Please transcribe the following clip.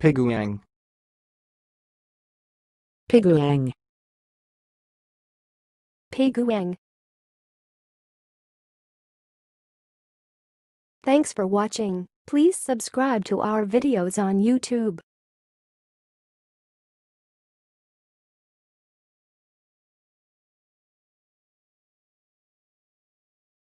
Piguang. Piguang. Piguang. Thanks for watching. Please subscribe to our videos on YouTube.